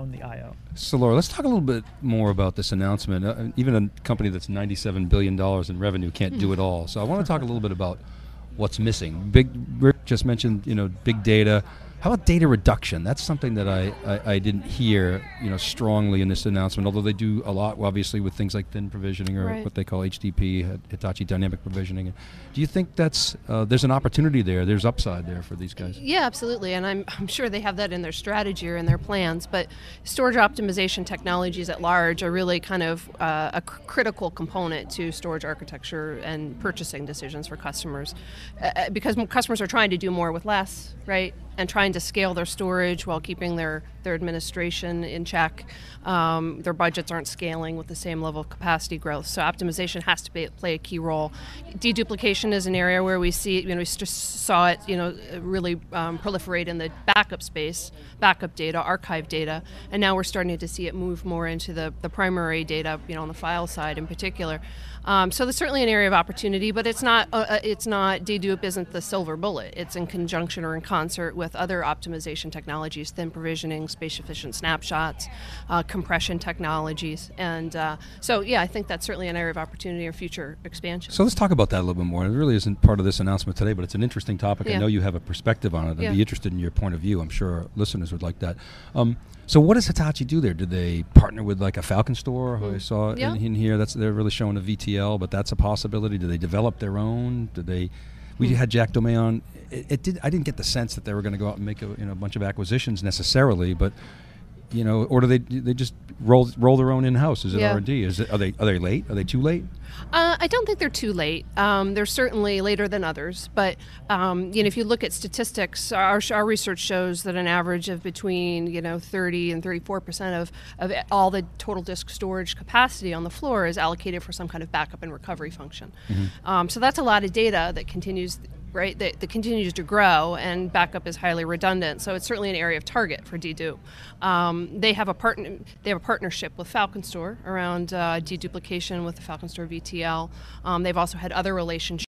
on the IO. So, Laura, let's talk a little bit more about this announcement. Uh, even a company that's $97 billion in revenue can't do it all. So, I want to talk a little bit about what's missing. Big Rick just mentioned, you know, big data. How about data reduction? That's something that I, I, I, didn't hear, you know, strongly in this announcement. Although they do a lot, obviously, with things like thin provisioning or right. what they call HDP, Hitachi Dynamic Provisioning. Do you think that's uh, there's an opportunity there? There's upside there for these guys? Yeah, absolutely, and I'm, I'm sure they have that in their strategy or in their plans. But storage optimization technologies at large are really kind of uh, a cr- critical component to storage architecture and purchasing decisions for customers, uh, because customers are trying to do more with less, right? And trying to scale their storage while keeping their, their administration in check. Um, their budgets aren't scaling with the same level of capacity growth. So optimization has to be, play a key role. Deduplication is an area where we see, you know, we just saw it, you know, really um, proliferate in the backup space, backup data, archive data, and now we're starting to see it move more into the, the primary data, you know, on the file side in particular. Um, so there's certainly an area of opportunity, but it's not, uh, it's not, dedupe isn't the silver bullet. It's in conjunction or in concert with other optimization technologies, thin provisioning, space efficient snapshots, uh, compression technologies. And uh, so, yeah, I think that's certainly an area of opportunity or future expansion. So let's talk about that a little bit more. It really isn't part of this announcement today, but it's an interesting topic. Yeah. I know you have a perspective on it. I'd Yeah. be interested in your point of view. I'm sure our listeners would like that. Um, so what does Hitachi do there? Do they partner with like a FalconStor? who I Mm. saw Yeah. in, in here. That's they're really showing a VTL, but that's a possibility. Do they develop their own? Do they? We Mm. had Jack Domme on. It, it did. I didn't get the sense that they were going to go out and make a you know a bunch of acquisitions necessarily, but you know, or do they they just roll roll their own in house? Is it Yeah. R and D? Is it are they are they late? Are they too late? Uh, I don't think they're too late. Um, they're certainly later than others, but um, you know, if you look at statistics, our, our research shows that an average of between you know 30 and 34 percent of of all the total disk storage capacity on the floor is allocated for some kind of backup and recovery function. Um, so that's a lot of data that continues right that, that continues to grow and backup is highly redundant. So it's certainly an area of target for dedupe um, they have a partner they have a partnership with FalconStor around uh, deduplication with the FalconStor vtl um, they've also had other relationships